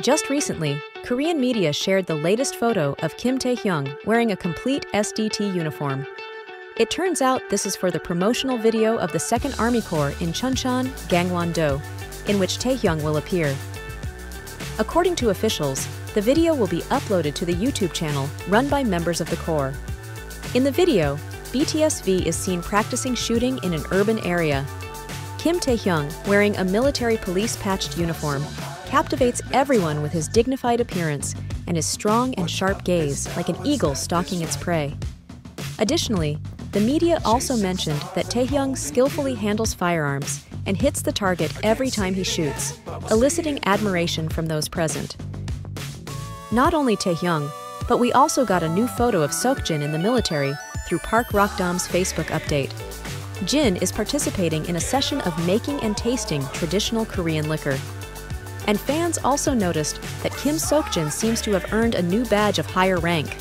Just recently, Korean media shared the latest photo of Kim Tae-hyung wearing a complete SDT uniform. It turns out this is for the promotional video of the 2nd Army Corps in Chuncheon, Gangwon-do, in which Tae-hyung will appear. According to officials, the video will be uploaded to the YouTube channel run by members of the Corps. In the video, BTSV is seen practicing shooting in an urban area. Kim Tae-hyung, wearing a military police patched uniform, captivates everyone with his dignified appearance and his strong and sharp gaze like an eagle stalking its prey. Additionally, the media also mentioned that Taehyung skillfully handles firearms and hits the target every time he shoots, eliciting admiration from those present. Not only Taehyung, but we also got a new photo of Seokjin in the military through Park Rokdam's Facebook update. Jin is participating in a session of making and tasting traditional Korean liquor. And fans also noticed that Kim Seokjin seems to have earned a new badge of higher rank,